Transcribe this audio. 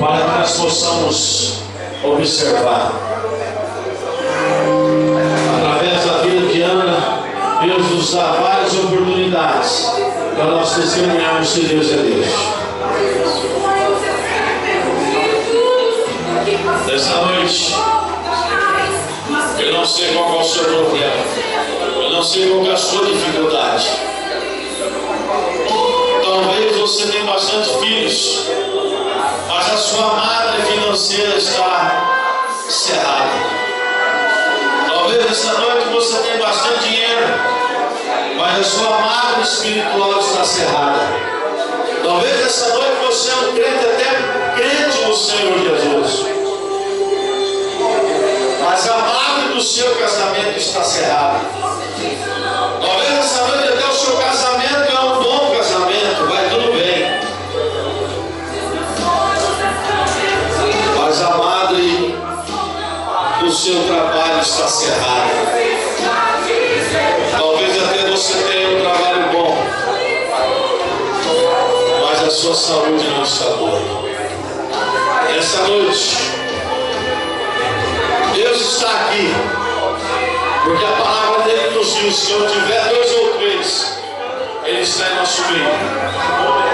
para que nós possamos observar. Através da vida de Ana, Deus nos dá várias oportunidades para nós testemunharmos que Deus é Deus. Nessa noite, eu não sei qual é o seu problema, eu não sei qual é a sua dificuldade. Talvez você tenha bastante sua madre financeira está cerrada. Talvez essa noite você tenha bastante dinheiro, mas a sua madre espiritual está cerrada. Talvez essa noite você é um crente, até crente no Senhor Jesus. Mas a madre do seu casamento está cerrada. Seu trabalho está cerrada. Talvez até você tenha um trabalho bom, mas a sua saúde não está boa. Essa noite, Deus está aqui, porque a palavra dele nos diz: que onde tiver dois ou três, Ele está em nosso meio.